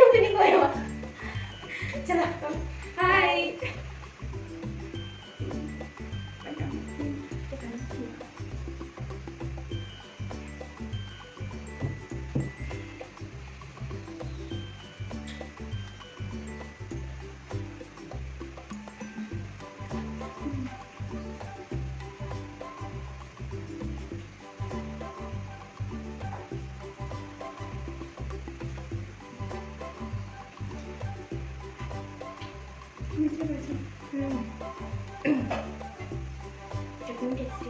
本当に怖いわ。じゃあ。はい。 지금 지금 지금 지금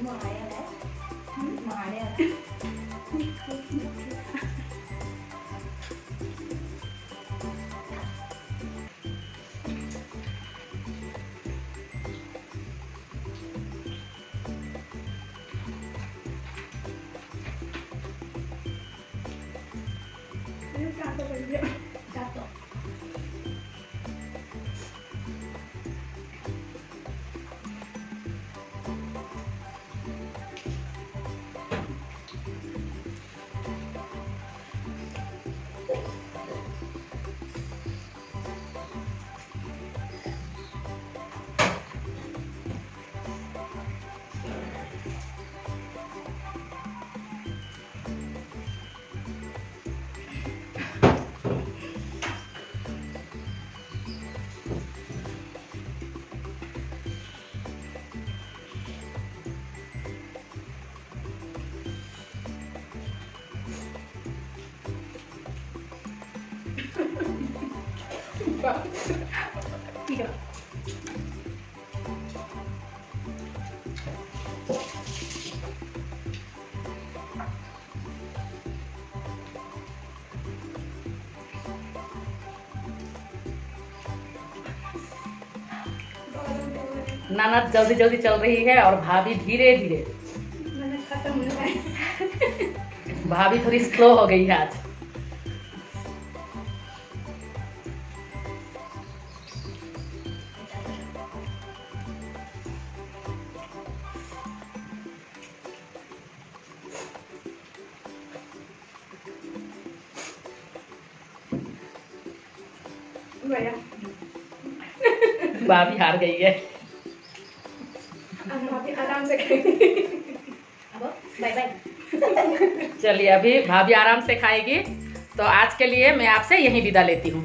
Mời em đấy Mời em Hãy subscribe cho kênh Ghiền Mì Gõ Để không bỏ lỡ những video hấp dẫn ठीक है ननद जल्दी जल्दी चल रही है और भाभी धीरे धीरे। खत्म भाभी थोड़ी स्लो हो गई है आज। भैया भाभी हार गई है। आराम से बाय बाय। चलिए अभी भाभी आराम से खाएगी। तो आज के लिए मैं आपसे यहीं विदा लेती हूँ।